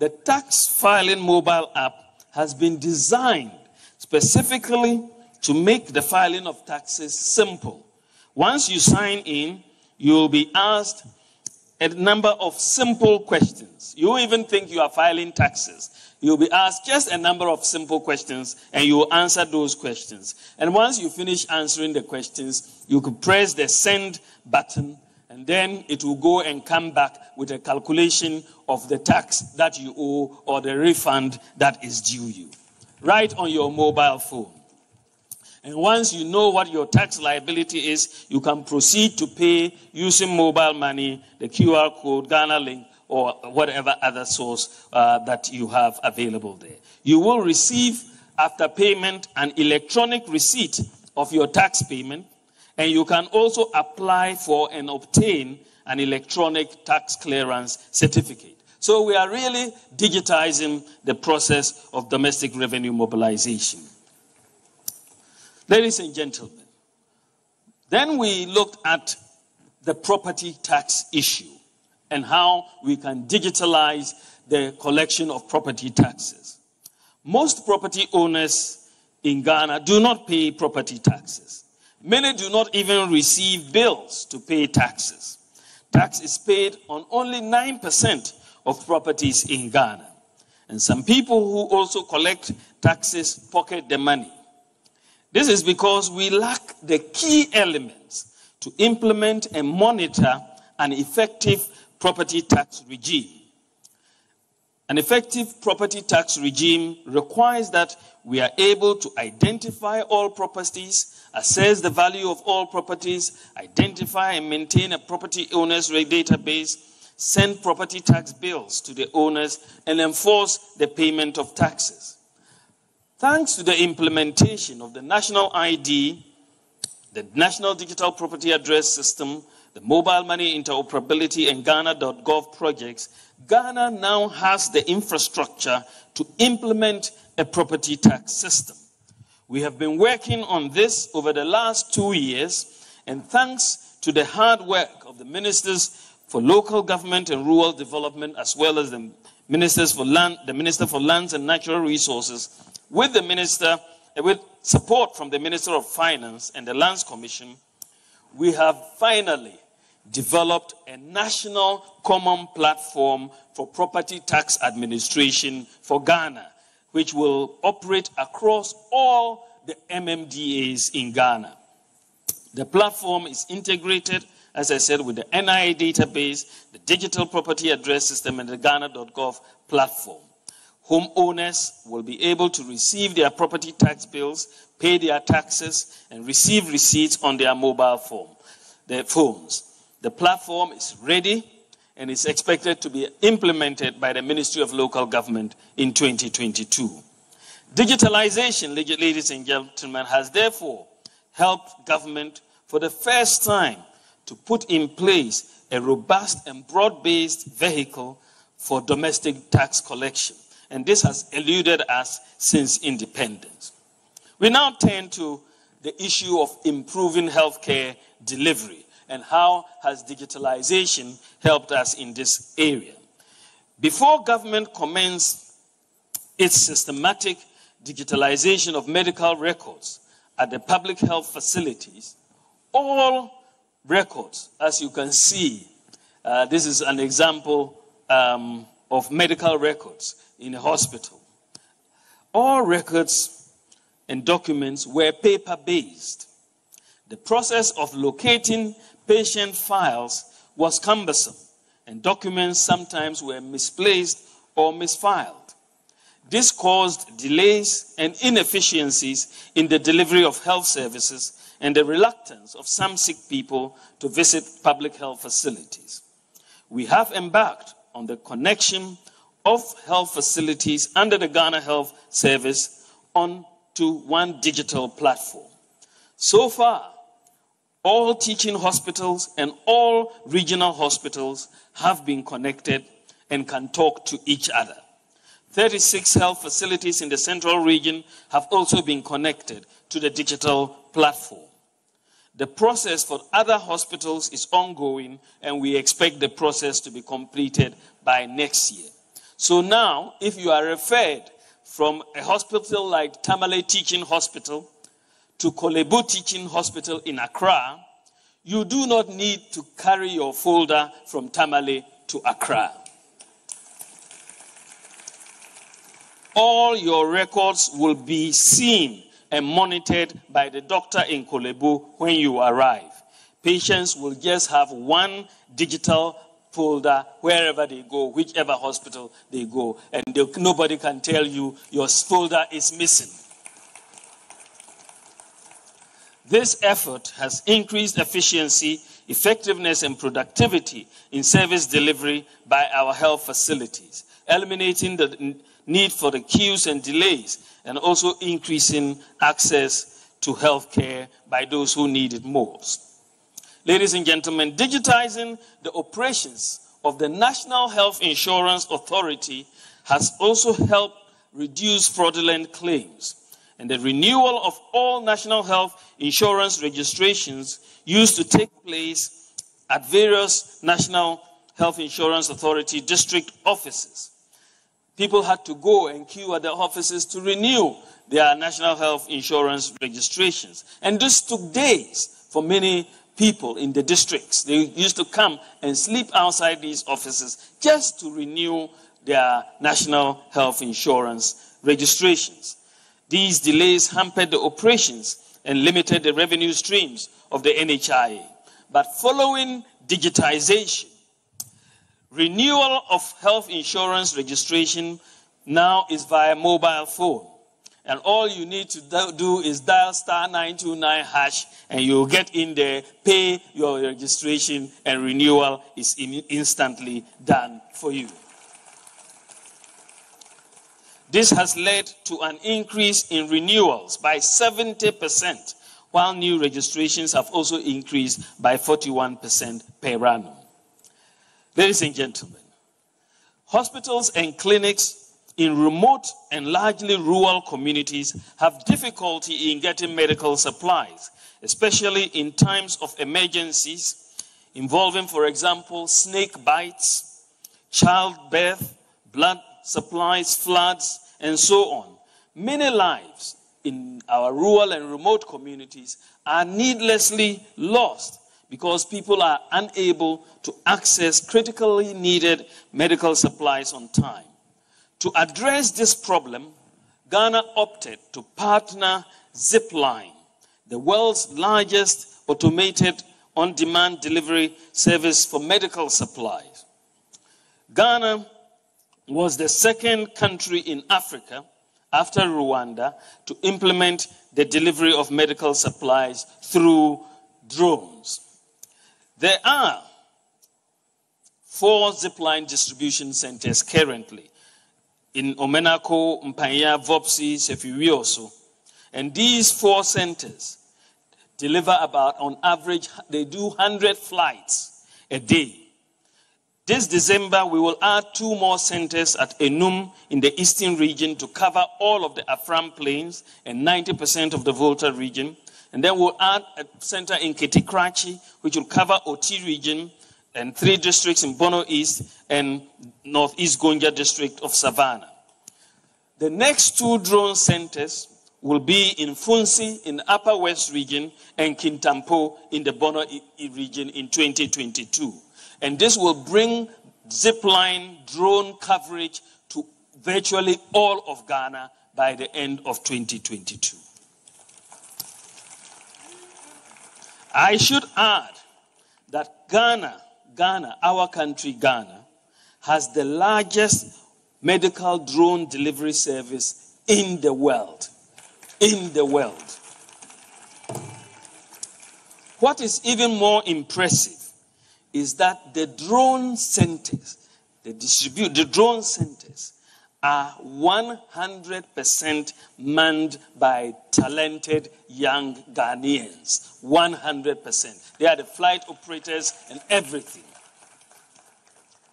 The tax filing mobile app has been designed specifically to make the filing of taxes simple. Once you sign in, you will be asked a number of simple questions. You even think you are filing taxes. You'll be asked just a number of simple questions and you will answer those questions. And once you finish answering the questions, you could press the send button and then it will go and come back with a calculation of the tax that you owe or the refund that is due you. Right on your mobile phone. And once you know what your tax liability is, you can proceed to pay using mobile money, the QR code, Ghana Link, or whatever other source uh, that you have available there. You will receive, after payment, an electronic receipt of your tax payment, and you can also apply for and obtain an electronic tax clearance certificate. So we are really digitizing the process of domestic revenue mobilization. Ladies and gentlemen, then we looked at the property tax issue and how we can digitalize the collection of property taxes. Most property owners in Ghana do not pay property taxes. Many do not even receive bills to pay taxes. Tax is paid on only 9% of properties in Ghana. And some people who also collect taxes pocket the money. This is because we lack the key elements to implement and monitor an effective property tax regime. An effective property tax regime requires that we are able to identify all properties, assess the value of all properties, identify and maintain a property owners database, send property tax bills to the owners, and enforce the payment of taxes. Thanks to the implementation of the national ID, the National Digital Property Address System, the Mobile Money Interoperability, and Ghana.gov projects, Ghana now has the infrastructure to implement a property tax system. We have been working on this over the last two years, and thanks to the hard work of the ministers for local government and rural development, as well as the ministers for land, the Minister for Lands and Natural Resources, with the minister, uh, with support from the Minister of Finance and the Lands Commission, we have finally developed a national common platform for property tax administration for Ghana, which will operate across all the MMDAs in Ghana. The platform is integrated, as I said, with the NIA database, the digital property address system, and the Ghana.gov platform. Homeowners will be able to receive their property tax bills, pay their taxes, and receive receipts on their mobile phone, their phones. The platform is ready and is expected to be implemented by the Ministry of Local Government in 2022. Digitalization, ladies and gentlemen, has therefore helped government for the first time to put in place a robust and broad based vehicle for domestic tax collection. And this has eluded us since independence. We now turn to the issue of improving healthcare delivery and how has digitalization helped us in this area. Before government commenced its systematic digitalization of medical records at the public health facilities, all records, as you can see, uh, this is an example um, of medical records in a hospital. All records and documents were paper based. The process of locating patient files was cumbersome, and documents sometimes were misplaced or misfiled. This caused delays and inefficiencies in the delivery of health services and the reluctance of some sick people to visit public health facilities. We have embarked on the connection of health facilities under the Ghana Health Service onto one digital platform. So far, all teaching hospitals and all regional hospitals have been connected and can talk to each other. 36 health facilities in the central region have also been connected to the digital platform. The process for other hospitals is ongoing, and we expect the process to be completed by next year. So now, if you are referred from a hospital like Tamale Teaching Hospital to Korle Bu Teaching Hospital in Accra, you do not need to carry your folder from Tamale to Accra. All your records will be seen and monitored by the doctor in Korle Bu when you arrive. Patients will just have one digital folder wherever they go, whichever hospital they go, and nobody can tell you your folder is missing. This effort has increased efficiency, effectiveness, and productivity in service delivery by our health facilities, eliminating the need for the queues and delays, and also increasing access to health care by those who need it most. Ladies and gentlemen, digitizing the operations of the National Health Insurance Authority has also helped reduce fraudulent claims. And the renewal of all national health insurance registrations used to take place at various National Health Insurance Authority district offices. People had to go and queue at the offices to renew their national health insurance registrations. And this took days for many people in the districts. They used to come and sleep outside these offices just to renew their national health insurance registrations. These delays hampered the operations and limited the revenue streams of the NHIA. But following digitization, renewal of health insurance registration now is via mobile phone. And all you need to do is dial star 929 hash and you'll get in there, pay your registration, and renewal is instantly done for you. This has led to an increase in renewals by 70%, while new registrations have also increased by 41% per annum. Ladies and gentlemen, hospitals and clinics in remote and largely rural communities have difficulty in getting medical supplies, especially in times of emergencies involving, for example, snake bites, childbirth, blood supplies, floods, and so on. Many lives in our rural and remote communities are needlessly lost because people are unable to access critically needed medical supplies on time. To address this problem, Ghana opted to partner Zipline, the world's largest automated on demand delivery service for medical supplies. Ghana was the second country in Africa after Rwanda to implement the delivery of medical supplies through drones. There are four zipline distribution centers currently in Omenako, Mpanya, Vobsi, Sefiwioso. And these four centers deliver about, on average, they do 100 flights a day. This December, we will add two more centers at Enum in the eastern region to cover all of the Afram plains and 90% of the Volta region. And then we'll add a center in Kete Krachi, which will cover Oti region and three districts in Bono East and Northeast Gonja district of Savannah. The next two drone centers will be in Funsi in the Upper West region and Kintampo in the Bono region in 2022. And this will bring zipline drone coverage to virtually all of Ghana by the end of 2022. I should add that Ghana, Ghana, our country, Ghana, has the largest medical drone delivery service in the world. In the world. What is even more impressive is that the drone centers, the distribute the drone centers are 100% manned by talented young Ghanaians. 100%. They are the flight operators and everything.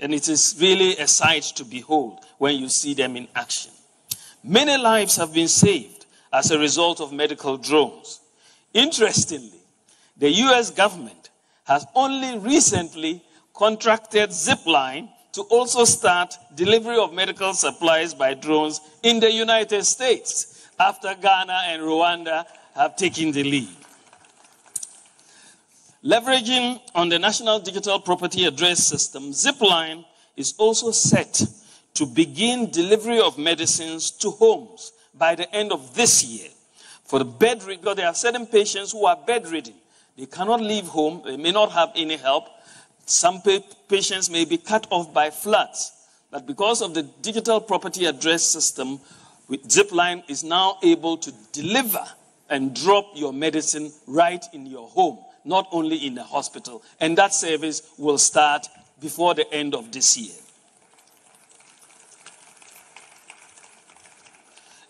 And it is really a sight to behold when you see them in action. Many lives have been saved as a result of medical drones. Interestingly, the US government has only recently contracted Zipline to also start delivery of medical supplies by drones in the United States after Ghana and Rwanda have taken the lead. Leveraging on the National Digital Property Address System, Zipline is also set to begin delivery of medicines to homes by the end of this year. For the bedridden, there are certain patients who are bedridden. They cannot leave home, they may not have any help. Some patients may be cut off by floods. But because of the digital property address system, Zipline is now able to deliver and drop your medicine right in your home, not only in the hospital. And that service will start before the end of this year.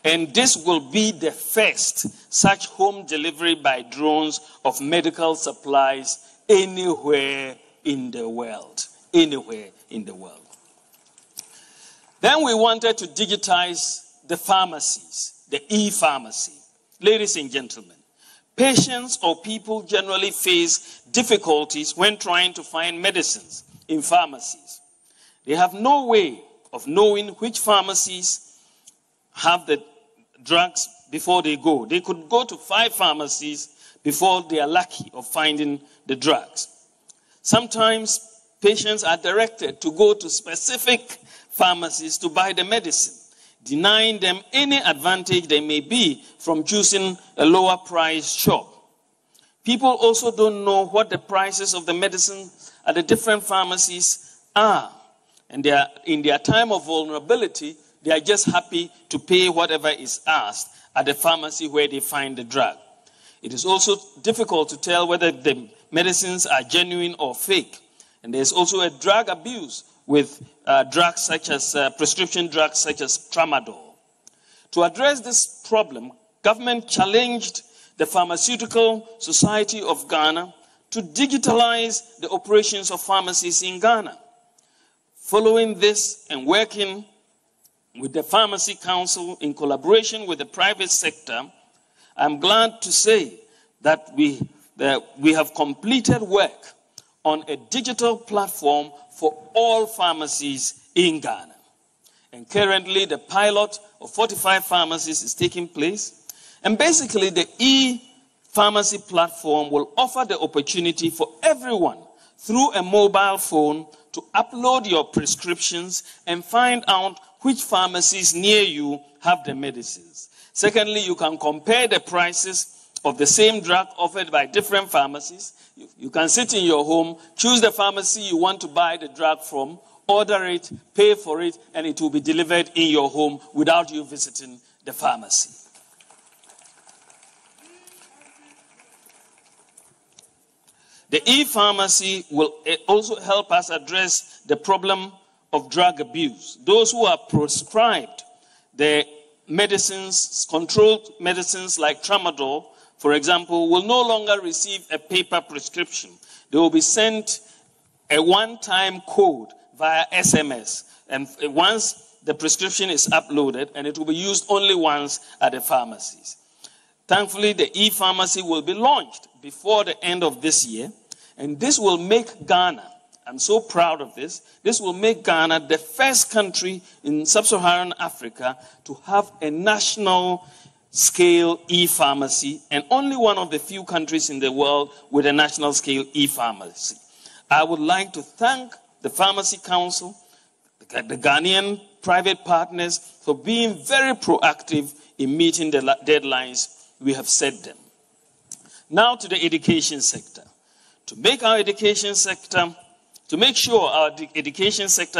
And this will be the first such home delivery by drones of medical supplies anywhere in the world. Anywhere in the world. Then we wanted to digitize the pharmacies, the e pharmacy. Ladies and gentlemen, Patients or people generally face difficulties when trying to find medicines in pharmacies. They have no way of knowing which pharmacies have the drugs before they go. They could go to five pharmacies before they are lucky of finding the drugs. Sometimes patients are directed to go to specific pharmacies to buy the medicine, denying them any advantage there may be from choosing a lower price shop. People also don't know what the prices of the medicine at the different pharmacies are. And they are, in their time of vulnerability, they are just happy to pay whatever is asked at the pharmacy where they find the drug. It is also difficult to tell whether the medicines are genuine or fake. And there's also a drug abuse with uh, drugs such as uh, prescription drugs such as tramadol. To address this problem, government challenged the Pharmaceutical Society of Ghana to digitalize the operations of pharmacies in Ghana. Following this and working with the Pharmacy Council in collaboration with the private sector, I'm glad to say that we, that we have completed work on a digital platform for all pharmacies in Ghana. And currently, the pilot of 45 pharmacies is taking place. And basically, the e pharmacy platform will offer the opportunity for everyone through a mobile phone to upload your prescriptions and find out which pharmacies near you have the medicines. Secondly, you can compare the prices of the same drug offered by different pharmacies. You, you can sit in your home, choose the pharmacy you want to buy the drug from, order it, pay for it, and it will be delivered in your home without you visiting the pharmacy. The e-pharmacy will eh, also help us address the problem of drug abuse. Those who are prescribed the medicines, controlled medicines like tramadol, for example, will no longer receive a paper prescription. They will be sent a one-time code via SMS. And once the prescription is uploaded, and it will be used only once at the pharmacies. Thankfully, the e-pharmacy will be launched before the end of this year, and this will make Ghana, I'm so proud of this, this will make Ghana the first country in sub-Saharan Africa to have a national scale e-pharmacy and only one of the few countries in the world with a national scale e-pharmacy. I would like to thank the Pharmacy Council, the Ghanaian private partners for being very proactive in meeting the deadlines we have set them. Now to the education sector. To make our education sector, to make sure our education sector